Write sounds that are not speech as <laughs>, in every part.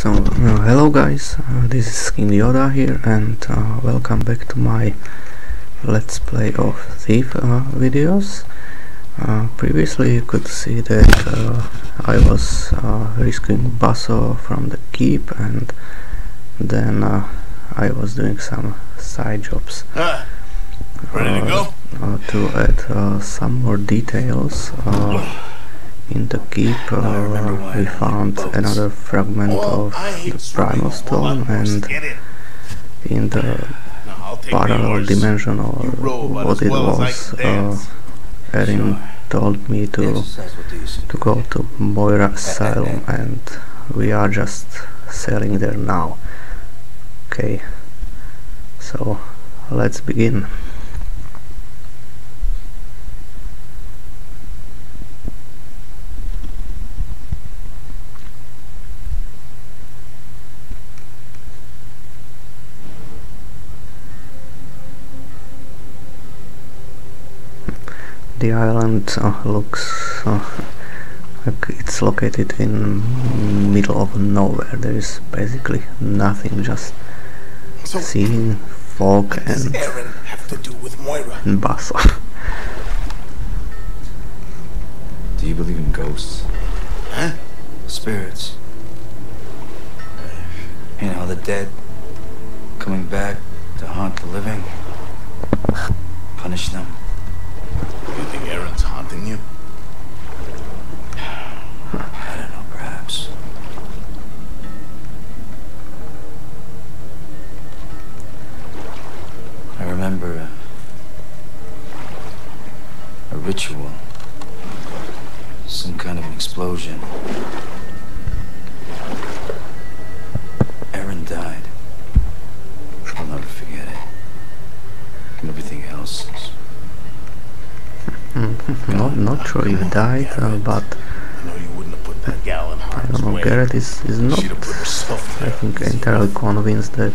So, uh, hello guys, uh, this is King Yodah here and uh, welcome back to my Let's Play of Thief uh, videos. Uh, previously you could see that uh, I was rescuing Basso from the keep and then I was doing some side jobs. Ah, ready to go? to add some more details in the keep uh, we found another fragment of the primal stone and in the parallel dimension or what it was uh, Erin told me to to go to Moira Asylum and we are just sailing there now. Okay. So let's begin the island uh, looks uh, like it's located in middle of nowhere. There is basically nothing just so sea fog and have to do with Moira? and Basso do you believe in ghosts? Huh? Spirits? You know the dead coming back to haunt the living punish them Erin's haunting you? I don't know, perhaps. I remember a, a ritual, some kind of an explosion. Not not sure you died, uh, but I don't know. Garrett is is not. I think entirely convinced that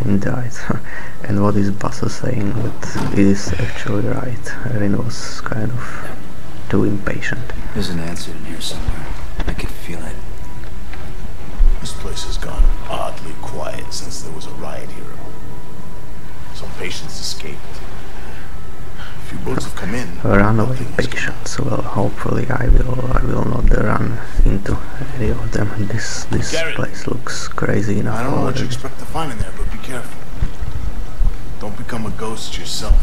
Erin died. <laughs> and what is Basso saying that it is actually right. Erin was kind of too impatient. There's an answer in here somewhere. I can feel it. This place has gone oddly quiet since there was a riot here. Some patients escaped boats have come in. Runaway patients. Well, hopefully I will I will not run into any of them. This this Garrett, place looks crazy enough. I don't know already. what you expect to find in there, but be careful. Don't become a ghost yourself.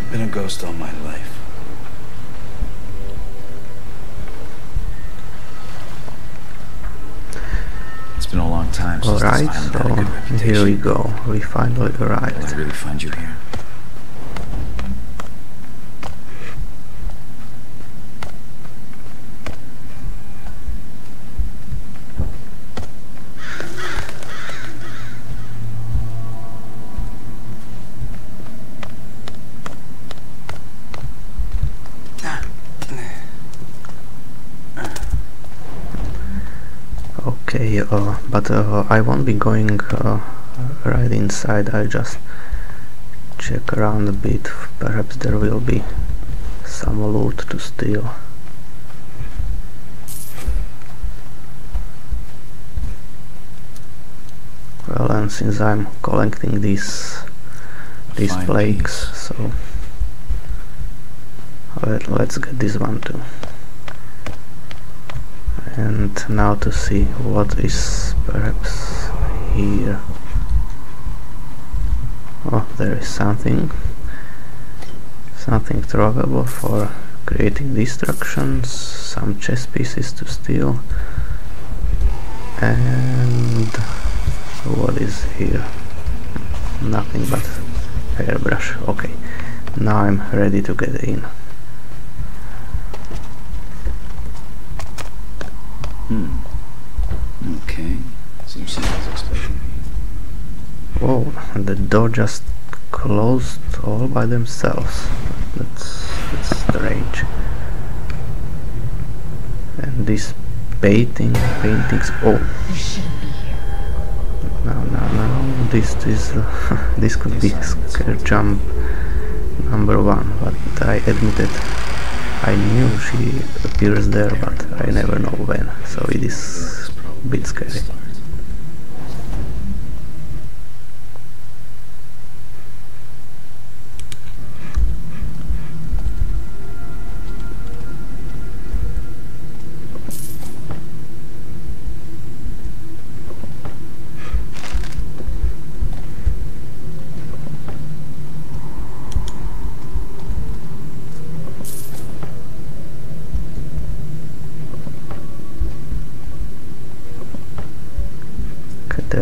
I've been a ghost all my life. Long time since Alright, so here we go. We finally arrived. Will I really find you here? Okay uh, but uh, I won't be going uh, right inside. I'll just check around a bit. Perhaps there will be some loot to steal. Well and since I'm collecting these these plagues so let, let's get this one too and now to see what is perhaps here. Oh there is something. Something throwable for creating destructions some chess pieces to steal. And what is here? Nothing but hairbrush. Okay. Now I'm ready to get in Hmm. Okay. Seems like I was expecting. me. Whoa, the door just closed all by themselves. That's, that's strange. And these painting, paintings. Oh. No, no, no. This, this, uh, <laughs> this could be scare jump number one, but I admitted I knew she appears there, but I never know when, so it is a bit scary.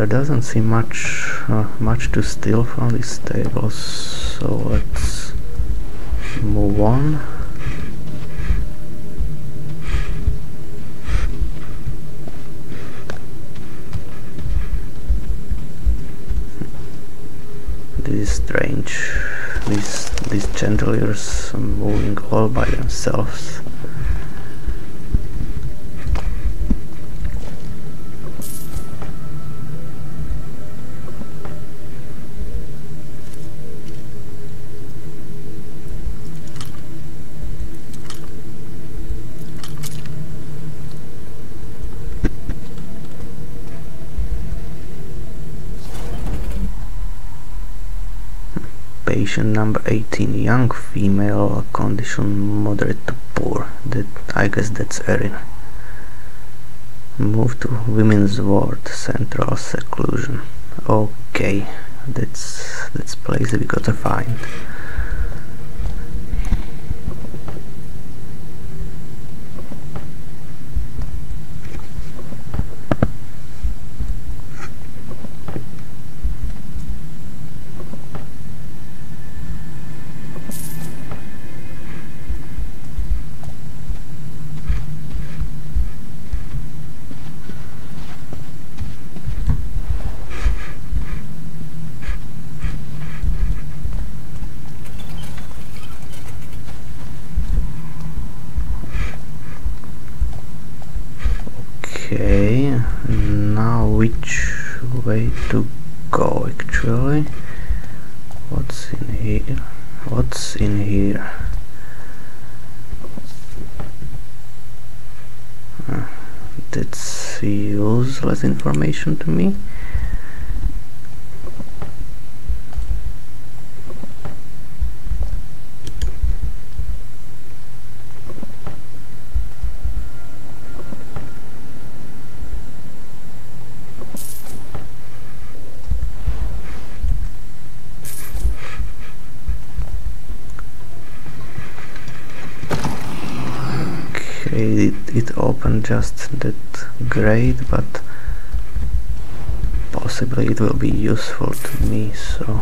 There doesn't seem much uh, much to steal from these tables so let's move on. This is strange. These these chandeliers moving all by themselves patient number 18 young female condition moderate to poor. That I guess that's Erin move to women's ward central seclusion. Okay that's that's place we gotta find okay now which way to go actually? What's in here? What's in here? Uh, that's useless information to me okay it, it opened just that great but possibly it will be useful to me so.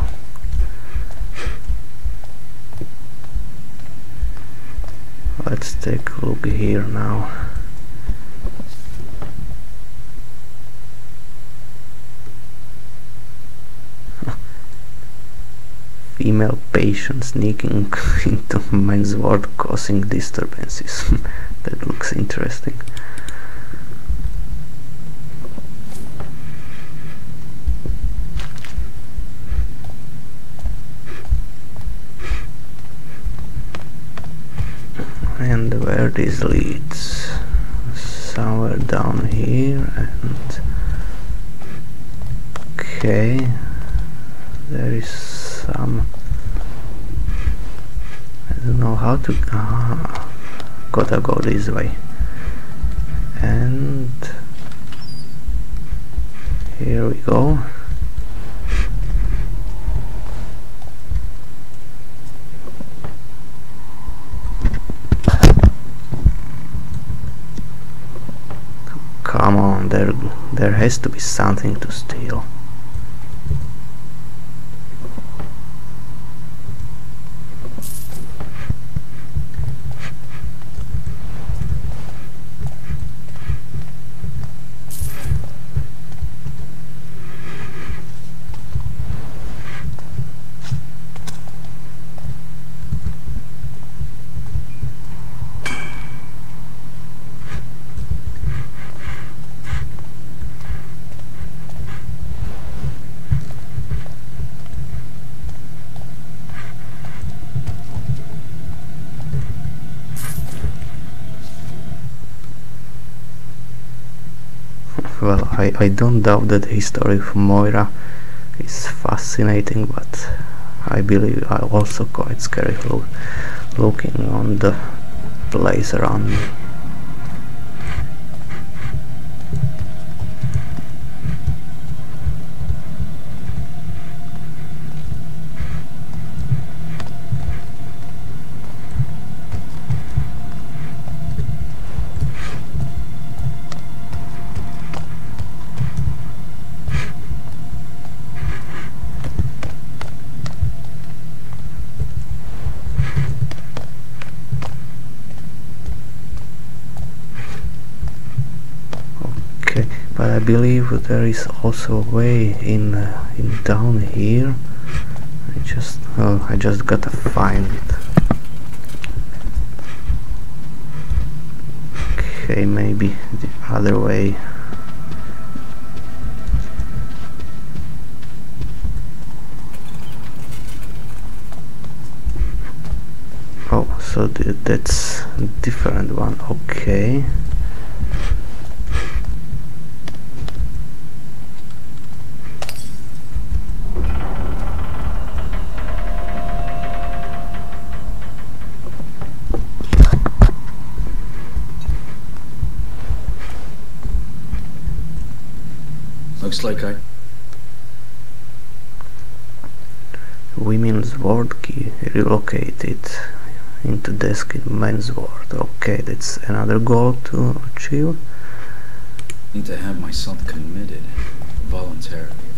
Let's take a look here now. Female patient sneaking <laughs> into men's ward causing disturbances <laughs> that looks interesting. And where this leads? Somewhere down here and okay there is some I don't know how to uh, gotta go this way. And here we go. Come on there there has to be something to steal I, don't doubt that the history of Moira is fascinating, but I believe I also quite scary lo looking on the place around me. I believe there is also a way in uh, in down here. I just oh, I just gotta find it. Okay maybe the other way. Oh so th that's different one. Okay Looks like I... Women's ward key relocated into desk in men's ward. Okay, that's another goal to achieve. Need to have myself committed voluntarily.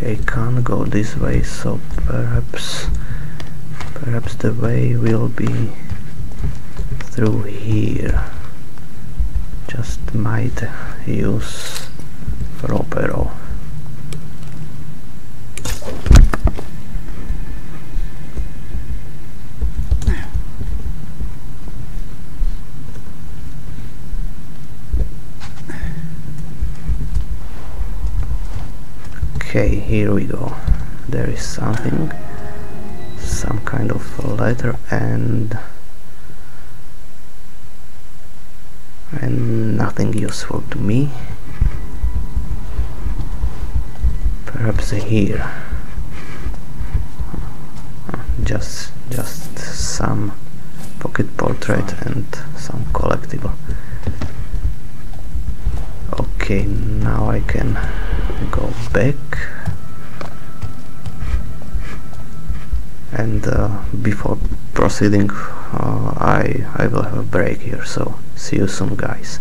Can't go this way so perhaps perhaps the way will be through here. Just might use rope arrow okay here we go. There is something some kind of letter and and nothing useful to me. Perhaps here. Just just some pocket portrait and some collectible. Okay now I can go back. And uh, before proceeding uh, I, I will have a break here so see you soon guys